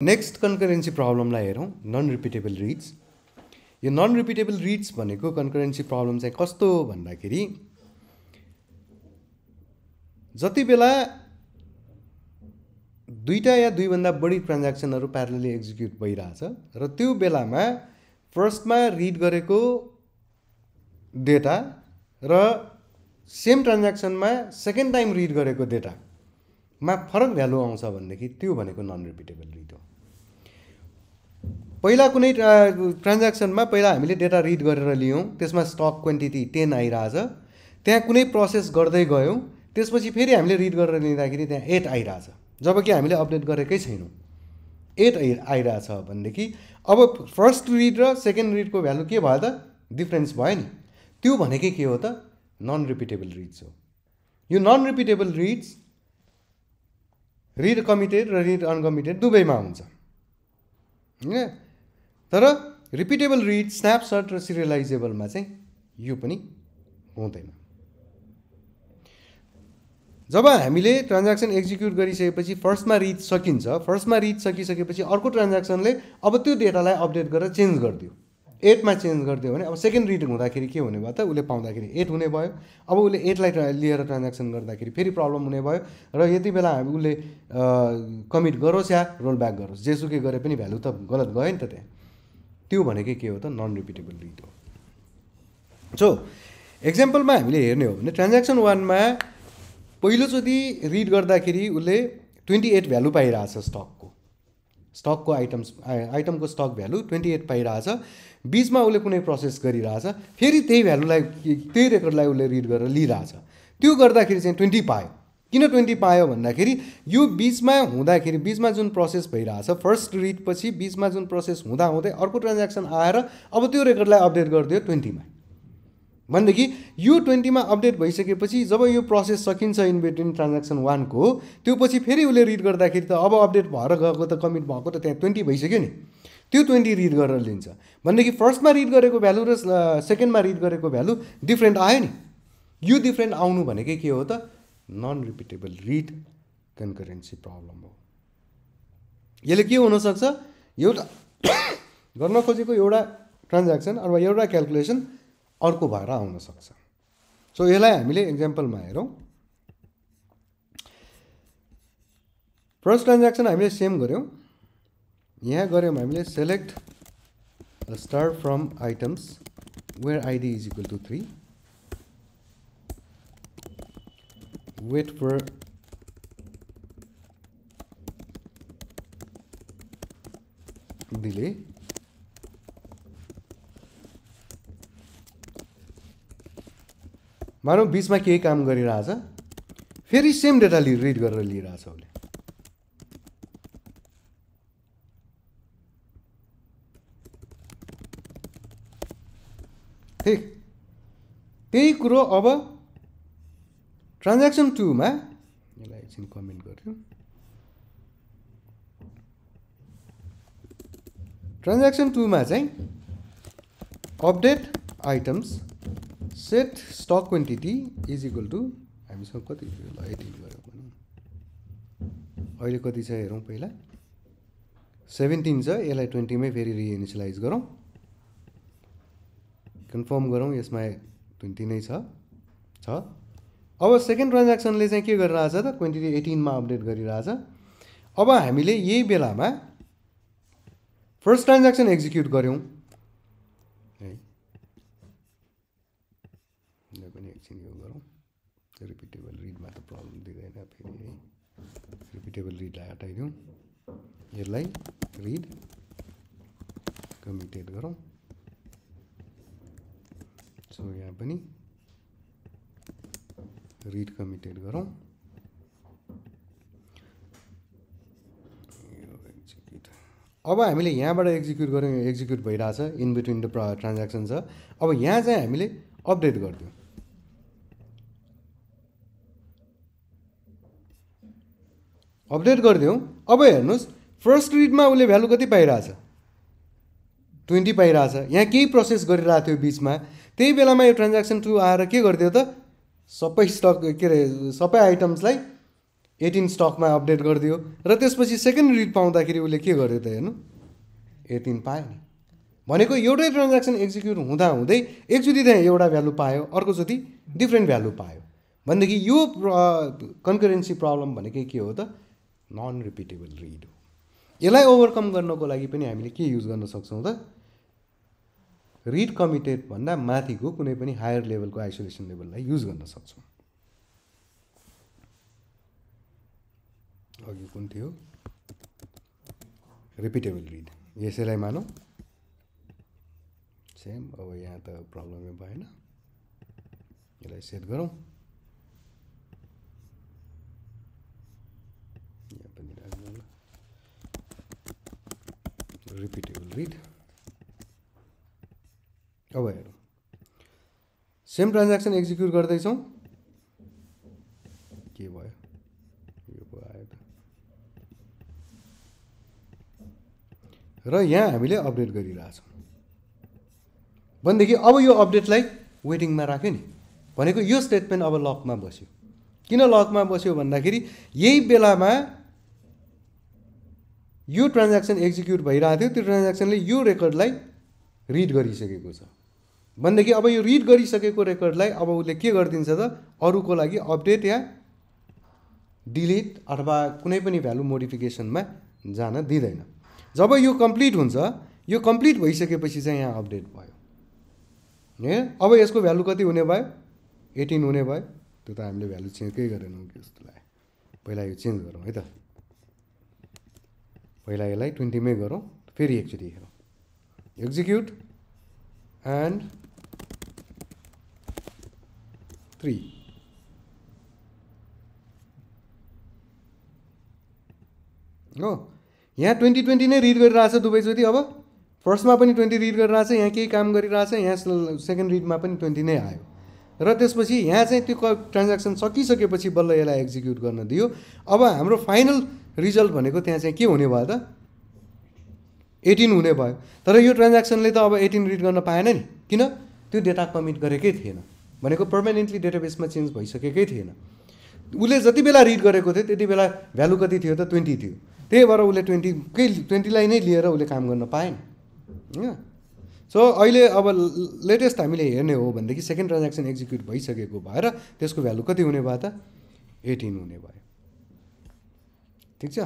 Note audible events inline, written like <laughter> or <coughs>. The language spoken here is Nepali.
नेक्स्ट कन्करेन्सी प्रब्लमलाई हेरौँ नन रिपिटेबल रिड्स यो नन रिपिटेबल रिड्स भनेको कन्करेन्सी प्रब्लम चाहिँ कस्तो हो भन्दाखेरि जति बेला दुईवटा या दुईभन्दा बढी ट्रान्ज्याक्सनहरू प्यारलली एक्जिक्युट भइरहेछ र त्यो बेलामा फर्स्टमा रिड गरेको डेटा र सेम ट्रान्ज्याक्सनमा सेकेन्ड टाइम रिड गरेको डेटामा फरक भ्यालु आउँछ भनेदेखि त्यो भनेको नन रिपिटेबल पहिला कुनै ट्रान्ज्याक्सनमा पहिला हामीले डेटा रिड गरेर लियौँ त्यसमा स्टक क्वान्टिटी टेन आइरहेछ। त्यहाँ कुनै प्रोसेस गर्दै गयौँ त्यसपछि फेरि हामीले रिड गरेर लिँदाखेरि त्यहाँ एट आइरहेछ। जब कि हामीले अपडेट गरेकै छैनौँ। एट आइ आइरहेछ भनेदेखि अब फर्स्ट रिड र सेकेन्ड रिडको भ्यालु के भयो त? डिफ्रेन्स भयो नि। त्यो भनेकै के हो त? नन रिपिटेबल रिड्स हो। यो non repeatable reads read committed र रिड अनकमिटेड दुवैमा हुन्छ। होइन? तर रिपिटेबल रिड स्न्यापसट र सिरियलाइजेबलमा चाहिँ यो पनि हुँदैन। जब हामीले ट्रान्ज्याक्सन एक्जिक्युट गरिसकेपछि फर्स्टमा रिड सकिन्छ फर्स्टमा रिड सकिसकेपछि अर्को ट्रान्ज्याक्सनले अब त्यो डेटालाई अपडेट गरेर चेन्ज गरिदियो। एटमा चेन्ज गरिदियो भने अब सेकेन्ड रिड हुँदाखेरि के हुने भयो त? उसले पाउँदाखेरि एट हुने भयो। अब उसले एटलाई लिएर ट्रान्ज्याक्सन गर्दाखेरि फेरि प्रब्लम हुने भयो र यति बेला हामी उसले कमिट गरोस् या रोल ब्याक गरोस्। जेसुकै गरे पनि भ्यालु त गलत गयो नि त त्यहाँ। त्यो भनेकै के हो त? नन रिपिटेबल रिड हो। सो एक्जाम्पलमा हामीले हेर्ने हो भने ट्रान्ज्याक्सन वानमा पहिलोचोटि रिड गर्दाखेरि उसले ट्वेन्टी एट भ्यालु पाइरहेछ स्टकको स्टकको आइटम्स आइटमको स्टक भ्यालु ट्वेन्टी एट पाइरहेछ। बिचमा उसले कुनै प्रोसेस गरिरहेछ। फेरि त्यही भ्यालुलाई त्यही रेकर्डलाई उसले रिड गरेर लिइरहेछ। त्यो गर्दाखेरि चाहिँ ट्वेन्टी पायो। किन ट्वेन्टी पायो भन्दाखेरि यो बिचमा हुँदाखेरि बिचमा जुन प्रोसेस भइरहेछ फर्स्ट रिडपछि बिचमा जुन प्रोसेस हुँदा हुँदै अर्को ट्रान्ज्याक्सन आएर अब त्यो रेकर्डलाई अपडेट गरिदियो ट्वेन्टीमा। भनेदेखि यो ट्वेन्टीमा अपडेट भइसकेपछि जब यो प्रोसेस सकिन्छ इन बिट्विन ट्रान्ज्याक्सन वानको त्यो पछि फेरि उसले रिड गर्दाखेरि त अब अपडेट भएर गएको त कमिट भएको त त्यहाँ ट्वेन्टी भइसक्यो नि। त्यो ट्वेन्टी रिड गरेर लिन्छ। भनेदेखि फर्स्टमा रिड गरेको भ्यालु र सेकेन्डमा रिड गरेको भ्यालु डिफ्रेन्ट आयो नि। यो डिफ्रेन्ट आउनु भनेकै के हो त? Non repeatable read concurrency problem हो। यसले के हुनसक्छ? एउटा <coughs> गर्न खोजेको एउटा ट्रान्ज्याक्सन अथवा एउटा क्यालकुलेसन अर्को भएर आउन सक्छ सो यसलाई हामीले इक्जाम्पलमा हेरौँ। फर्स्ट ट्रान्ज्याक्सन हामीले सेम गऱ्यौँ। यहाँ गऱ्यौँ हामीले select star from items where ID is equal to three wait for delay मानव बिचमा केही काम गरिरहेछ? फेरि सेम डेटा लि रिड गरेर लिइरहेछ उसले। ठिक। त्यही कुरो अब ट्रान्ज्याक्सन टूमा यसलाई एकछिन कमेन्ट गऱ्यो ट्रान्ज्याक्सन टूमा चाहिँ update items set stock quantity is equal to हामीसँग कति एटिन गऱ्यो भने। अहिले कति छ हेरौँ पहिला। सेभेन्टिन छ यसलाई ट्वेन्टीमै फेरि रिइनिसियलाइज गरौँ। कन्फर्म गरौँ यसमा ट्वेन्टी नै छ। अब सेकेन्ड ट्रान्ज्याक्सनले चाहिँ के गरिरहेछ त? क्वान्टिटी एटिनमा अपडेट गरिरहेछ। अब हामीले यही बेलामा फर्स्ट ट्रान्ज्याक्सन एक्जिक्युट गऱ्यौँ। है। पनि एकछिन यो गरौँ। रिपिटेबल रिडमा त प्रब्लम दिँदैन फेरि रिपिटेबल रिडलाई हटाइदिउँ। यसलाई रिड कमिटेड गरौँ। सो यहाँ पनि रिड कमिटेड गरौँ अब हामीले यहाँबाट एक्जिक्युट गऱ्यौँ एक्जिक्युट भइरहेछ इन बिट्विन द ट्रान्ज्याक्सन छ। अब यहाँ चाहिँ हामीले अपडेट गरिदिउँ। अपडेट गरिदिउँ। अब हेर्नुहोस् फर्स्ट रिडमा उसले भ्यालु कति पाइरहेछ ट्वेन्टी पाइरहेछ यहाँ केही प्रोसेस गरिरहेको थियो बिचमा। त्यही बेलामा यो ट्रान्ज्याक्सन टू आएर के गरिदियो त? सबै स्टक के अरे सबै आइटम्सलाई एटिन स्टकमा अपडेट गरिदियो। र त्यसपछि सेकेन्ड रिड पाउँदाखेरि उसले के गर्यो त हेर्नु? एटिन पायो नि। भनेको एउटै ट्रान्ज्याक्सन एक्जिक्युट हुँदा हुँदै एकचोटि त्यहाँ एउटा भ्यालु पायो अर्कोचोटि डिफ्रेन्ट भ्यालु पायो। भनेदेखि यो कन्करेन्सी प्रब्लम भनेकै के हो त? Non repeatable read. हो यसलाई ओभरकम गर्नको लागि पनि हामीले के युज गर्न सक्छौँ त? रिड कमिटेड भन्दा माथिको कुनै पनि हायर लेभलको आइसोलेसन लेभललाई युज गर्न सक्छौँ। अघि कुन थियो? रिपिटेबल रिड यसैलाई मानौँ। सेम अब यहाँ त प्रब्लमै भएन। यसलाई सेट गरौँ। यहाँ पनि राख्नु रिपिटेबल रिड अब हेरौँ। सेम ट्रान्ज्याक्सन एक्जिक्युट गर्दैछौँ। के भयो? यो पो आयो त। र यहाँ हामीले अपडेट गरिरहेछौँ। भनेदेखि अब यो अपडेटलाई वेटिङमा राख्यो नि। भनेको यो स्टेटमेन्ट अब लकमा बस्यो। किन लकमा बस्यो भन्दाखेरि यही बेलामा यो ट्रान्ज्याक्सन एक्जिक्युट भइरहेको थियो। त्यो ट्रान्ज्याक्सनले यो रेकर्डलाई रिड गरिसकेको छ। भनेदेखि अब यो रिड गरिसकेको रेकर्डलाई अब उसले के गरिदिन्छ त? अरूको लागि अपडेट या डिलिट अथवा कुनै पनि भ्यालु मोडिफिकेसनमा जान दिँदैन। जब यो कम्प्लिट हुन्छ यो कम्प्लिट भइसकेपछि चाहिँ यहाँ अपडेट भयो। ए अब यसको भ्यालु कति हुने भयो? एटिन हुने भयो। त्यो त हामीले भ्यालु चेन्ज केही गरेनौँ कि जस्तो लाग्यो पहिला यो चेन्ज गरौँ है त। पहिला यसलाई ट्वेन्टीमै गरौँ फेरि एकचोटि हेरौँ। एक्जिक्युट एन्ड थ्री हो यहाँ ट्वेन्टी ट्वेन्टी नै रिड गरिरहेछ दुवैचोटि अब फर्स्टमा पनि ट्वेन्टी रिड गरिरहेछ यहाँ केही काम गरिरहेछ यहाँ सेकेन्ड रिडमा पनि ट्वेन्टी नै आयो। र त्यसपछि यहाँ चाहिँ त्यो ट्रान्ज्याक्सन सकिसकेपछि बल्ल यसलाई एक्जिक्युट गर्न दियो। अब हाम्रो फाइनल रिजल्ट भनेको त्यहाँ चाहिँ के हुने भयो त? एटिन हुने भयो। तर यो ट्रान्ज्याक्सनले त अब एटिन रिड गर्न पाएन नि। किन? त्यो डेटा कमिट गरेकै थिएन। भनेको पर्मानेन्टली डेटाबेसमा चेन्ज भइसकेकै थिएन। उसले जति बेला रिड गरेको थियो त्यति बेला भ्यालु कति थियो त ट्वेन्टी थियो। त्यही भएर उसले ट्वेन्टीकै ट्वेन्टीलाई नै लिएर उसले काम गर्न पाएन। होइन? सो अहिले अब लेटेस्ट हामीले हेर्ने हो भनेदेखि सेकेन्ड ट्रान्ज्याक्सन एक्जिक्युट भइसकेको भएर त्यसको भ्यालु कति हुने भयो त? एटिन हुने भयो। ठिक छ?